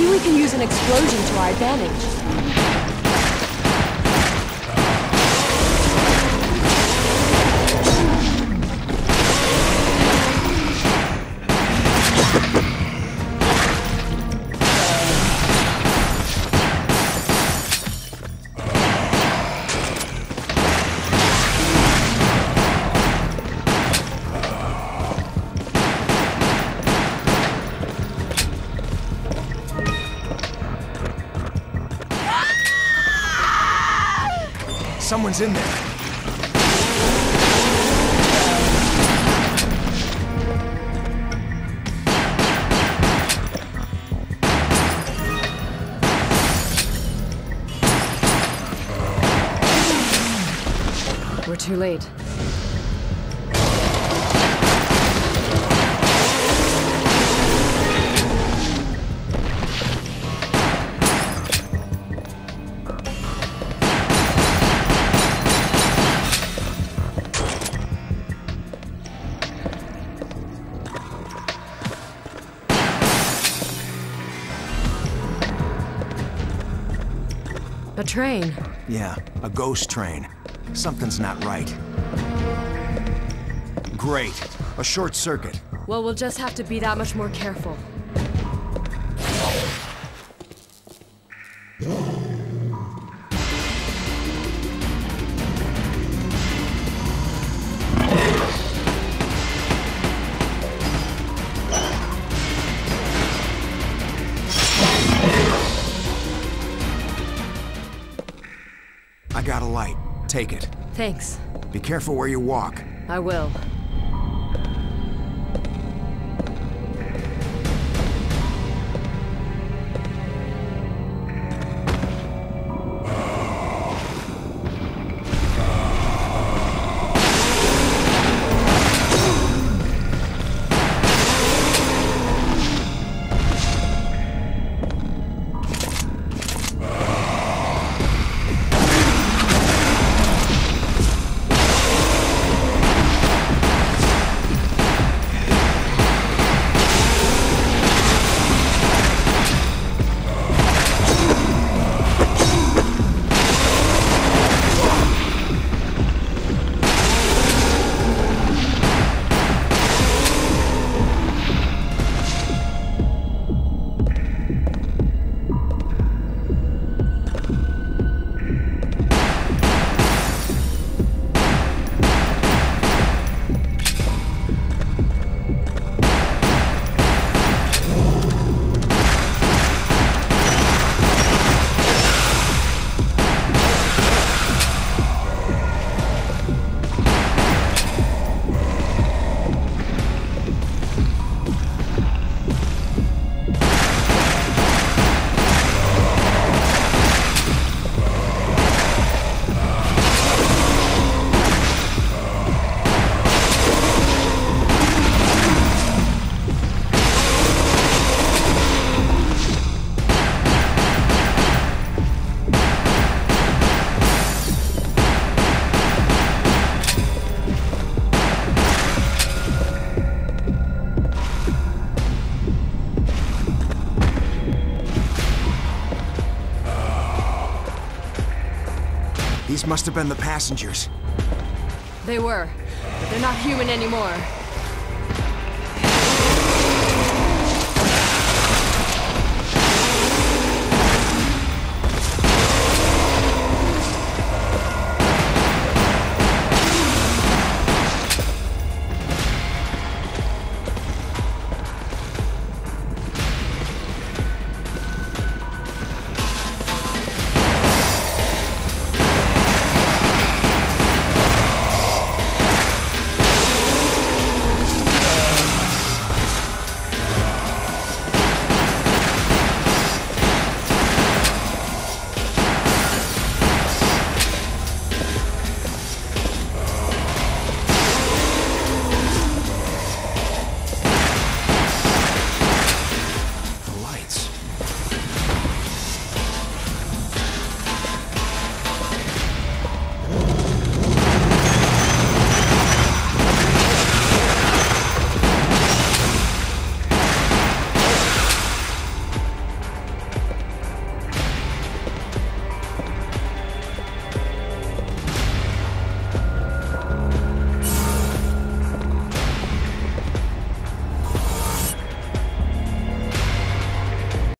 Maybe we can use an explosion to our advantage. Someone's in there. We're too late. A train. Yeah, a ghost train. Something's not right. Great. A short circuit. Well, we'll just have to be that much more careful. I got a light. Take it. Thanks. Be careful where you walk. I will. These must have been the passengers. They were, but they're not human anymore.